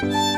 Música